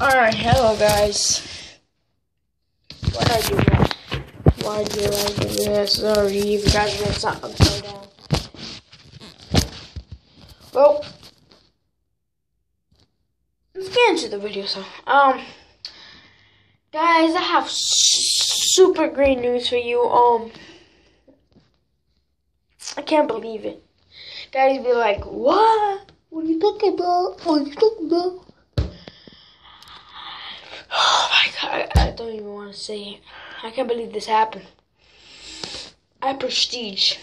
Alright, hello guys. What I do this? Why do I do this? Sorry, you guys want something upside down. Well, let's get into the video. So, um, guys, I have super great news for you. Um, I can't believe it. Guys, be like, what? What are you talking about? What are you talking about? Oh my god, I don't even want to say it. I can't believe this happened. I prestige.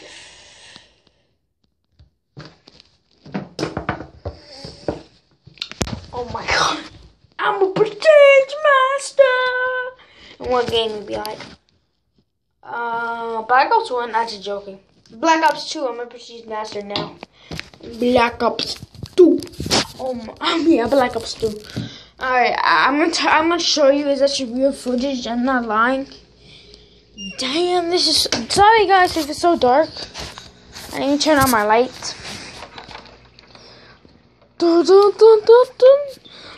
Oh my god. I'm a prestige master. And what game would be like? Uh, Black Ops 1, that's joking. Black Ops 2, I'm a prestige master now. Black Ops 2. Oh my, yeah, Black Ops 2. Alright, I'm gonna t- I'm gonna show you is actually real footage. I'm not lying. Damn, this is. Sorry guys if it's so dark. I need to turn on my lights. Dun dun dun dun dun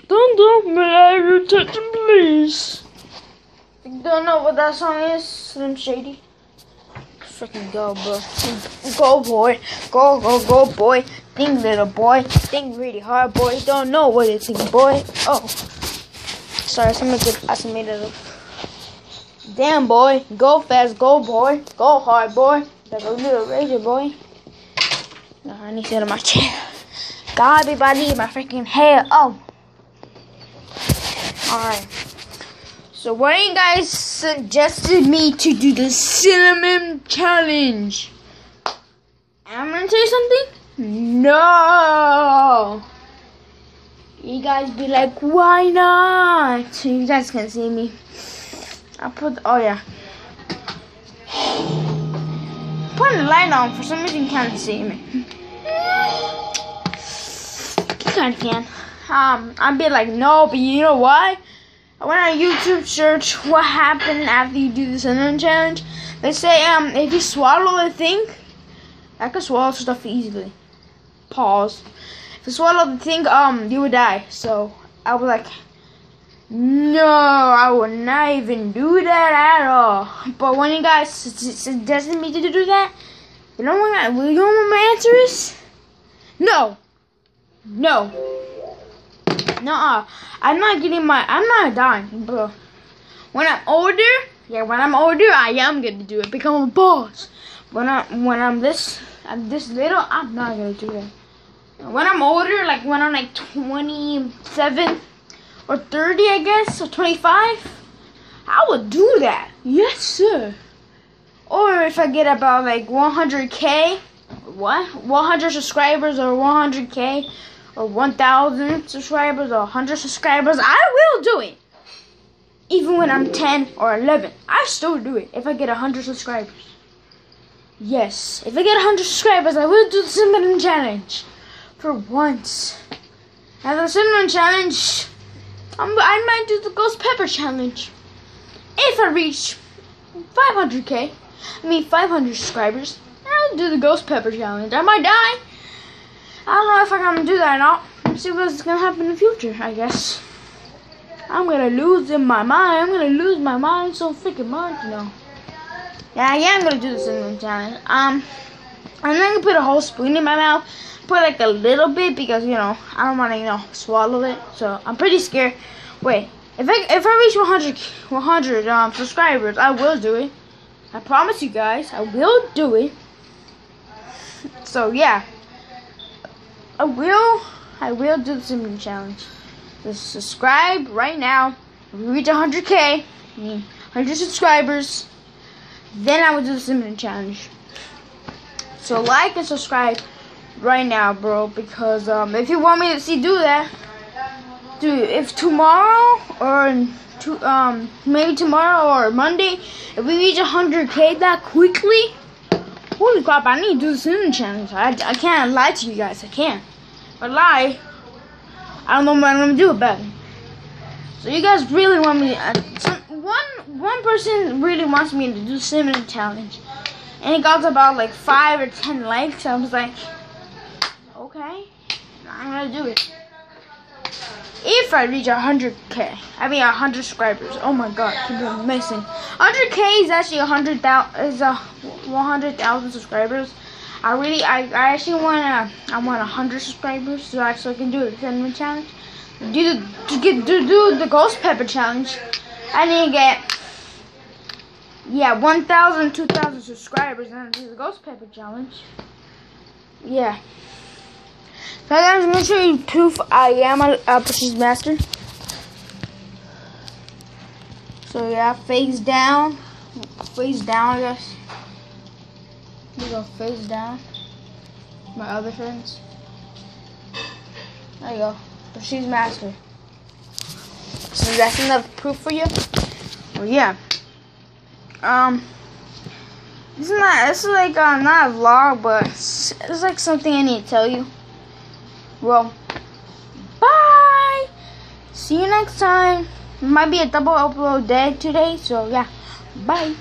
dun dun. May I your attention, please? Don't know what that song is, Slim Shady. Freaking go, bro. Go, boy. Go, go, go, boy. Think, little boy. Think really hard, boy. Don't know what you think, boy. Oh. Sorry, somebody I made it. Damn, boy. Go fast, go, boy. Go hard, boy. Like a little razor, boy. No, I need to sit on my chair. God, everybody, my freaking hair. Oh. Alright. So one you guys suggested me to do the cinnamon challenge. I'm gonna tell you something. No. You guys be like, why not? So You guys can see me. I put, oh yeah. Put the light on. For some reason, you can't see me. You kind of can. Um, I'd be like, no, but you know what? I went on YouTube search what happened after you do the cinnamon challenge. They say um if you swallow the thing, I can swallow stuff easily. Pause. If you swallow the thing, um, you would die. So I was like, no, I would not even do that at all. But when you guys suggested me to do that, you know what? You know what my answer is? No. No. Nuh-uh. I'm not getting my, I'm not dying, bro. When I'm older, yeah, when I'm older, I am gonna do it. Become a boss. When I, when I'm this, I'm this little, I'm not gonna do it. When I'm older, like when I'm like 27 or 30, I guess, or 25, I would do that. Yes, sir. Or if I get about like 100k, what? 100 subscribers or 100k or 1,000 subscribers or 100 subscribers, I will do it. Even when I'm 10 or 11, I still do it if I get 100 subscribers. Yes, if I get 100 subscribers, I will do the cinnamon challenge for once. And the cinnamon challenge, I'm, I might do the ghost pepper challenge. If I reach 500k, I mean 500 subscribers, I'll do the ghost pepper challenge. I might die. I don't know if I'm gonna do that or not. Let's see what's gonna happen in the future, I guess. I'm gonna lose in my mind. I'm gonna lose my mind so freaking much, you know. Yeah, yeah, I am gonna do this in the challenge. Um, I'm not gonna put a whole spoon in my mouth. Put like a little bit because you know I don't want to you know swallow it. So I'm pretty scared. Wait, if I if I reach 100 100 um subscribers, I will do it. I promise you guys, I will do it. So yeah. I will, I will do the cinnamon challenge. Just subscribe right now. We reach 100k, 100 subscribers, then I will do the cinnamon challenge. So like and subscribe right now, bro. Because um, if you want me to see do that, dude, if tomorrow or to, um maybe tomorrow or Monday, if we reach 100k that quickly, holy crap, I need to do the cinnamon challenge. I, I can't lie to you guys. I can't. But lie, I don't know what I'm gonna do about it. So you guys really want me? Uh, some, one one person really wants me to do cinnamon challenge, and it got about like five or ten likes. I was like, okay, I'm gonna do it. if I reach 100k, I mean 100 subscribers. Oh my god, keep on missing. 100k is actually 100,000 is a 100,000 subscribers. I really, I, I actually wanna, I want 100 subscribers so I so I can do the cinnamon challenge. Do the to get to do the ghost pepper challenge. I need to get yeah 1,000, 2,000 subscribers and do the ghost pepper challenge. Yeah. So guys, I'm gonna show you proof I am a, a Master. So yeah, face down, face down I guess. Go face down. My other friends. There you go. But she's Master. So that's enough proof for you? Well yeah. Um this is not this is like uh, not a vlog but it's, it's like something I need to tell you. Well, bye. See you next time. Might be a double upload day today, so yeah. Bye.